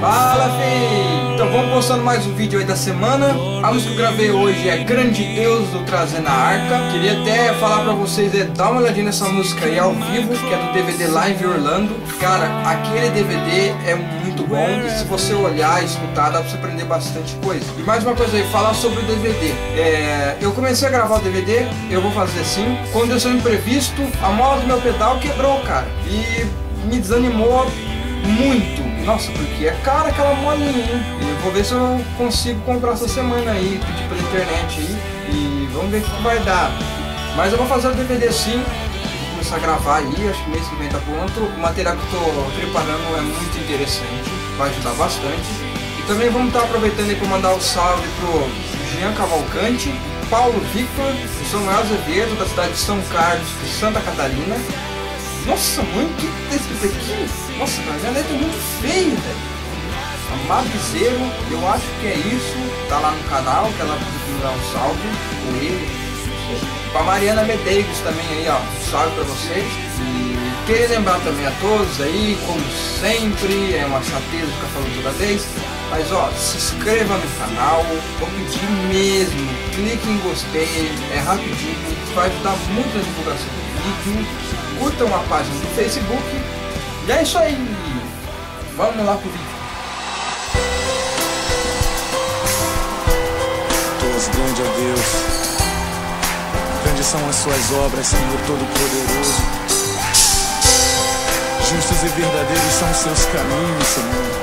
Fala, fi! Então vamos postando mais um vídeo aí da semana. A música que eu gravei hoje é Grande Deus do Trazendo a Arca. Queria até falar pra vocês, é, dar uma olhadinha nessa música aí ao vivo, que é do DVD Live Orlando. Cara, aquele DVD é muito bom e se você olhar e escutar, dá pra você aprender bastante coisa. E mais uma coisa aí, falar sobre o DVD. É, eu comecei a gravar o DVD, eu vou fazer assim. Quando eu sou imprevisto, a mola do meu pedal quebrou, cara. E me desanimou muito. Nossa, porque é cara aquela molinha, hein? E vou ver se eu consigo comprar essa semana aí, pedir pela internet aí. E vamos ver o que vai dar. Mas eu vou fazer o DVD sim. Vou começar a gravar aí, acho que mês que vem tá pronto. O material que eu tô preparando é muito interessante, vai ajudar bastante. E também vamos estar aproveitando aí para mandar o um salve pro Jean Cavalcante, Paulo Victor, o Samuel Azevedo, da cidade de São Carlos, de Santa Catarina. Nossa, mãe, o que tá escrito aqui? Nossa, mas a letra é muito feia, velho. Amabizeiro, eu acho que é isso. Tá lá no canal, que ela pediu dar um salve. com ele. Pra Mariana Medeiros também aí, ó. Salve pra vocês. E queria lembrar também a todos aí, como sempre, é uma chateza ficar falando toda vez. Mas ó, se inscreva no canal, vou pedir mesmo, clique em gostei, é rapidinho, vai ajudar muito na divulgação vídeo curtam a página do Facebook. E é isso aí. Vamos lá pro vídeo. Grande, ó Deus. Grandes são as suas obras, Senhor Todo-Poderoso. Justos e verdadeiros são os seus caminhos, Senhor.